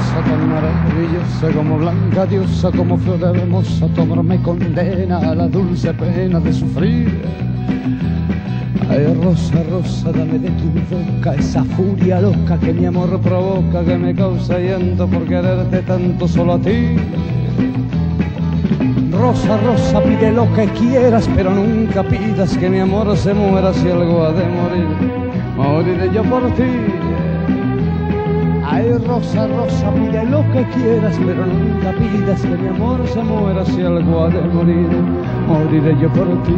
cosa tan maravillosa como blanca diosa, como flor hermosa, tu me condena a la dulce pena de sufrir. Ay, rosa, rosa, dame de tu boca esa furia loca que mi amor provoca, que me causa llanto por quererte tanto solo a ti. Rosa, rosa, pide lo que quieras, pero nunca pidas que mi amor se muera si algo ha de morir. Moriré yo por ti. Ay, rosa, rosa, pide lo que quieras, pero nunca pidas que mi amor se muera si algo ha de morir. Moriré yo por ti.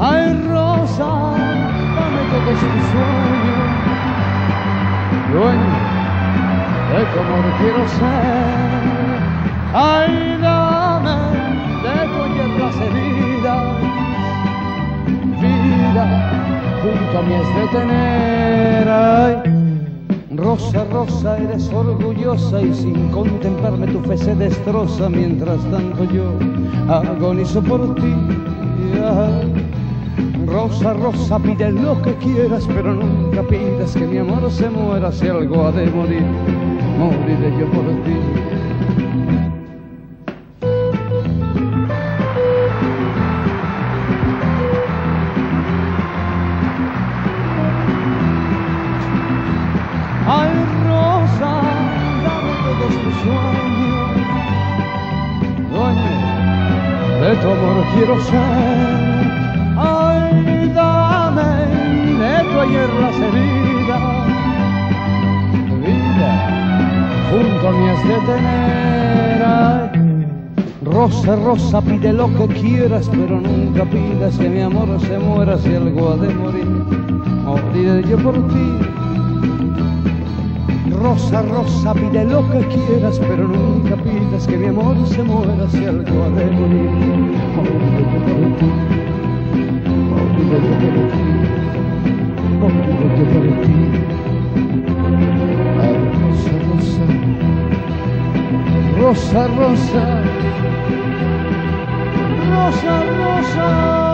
Ay, rosa, dame todo sin sueño, dueño de amor quiero ser. Ay, dame de tu las heridas, vida junto a mí es de tener. Rosa, rosa, eres orgullosa y sin contemplarme tu fe se destroza mientras tanto yo agonizo por ti. Rosa, rosa, pide lo que quieras, pero nunca pidas que mi amor se muera si algo ha de morir. Moriré yo por ti. De tu amor quiero ser. Ay, dame de tu ayer las heridas. Vida, junto a mí has de tener. Ay, Rosa, rosa, pide lo que quieras, pero nunca pidas que mi amor se muera si algo ha de morir. Moriré yo por ti. Rosa, rosa, pide lo que quieras, pero nunca pidas que mi amor se muera si algo ha de morir. Rosa, rosa. Rosa, rosa. Rosa, rosa.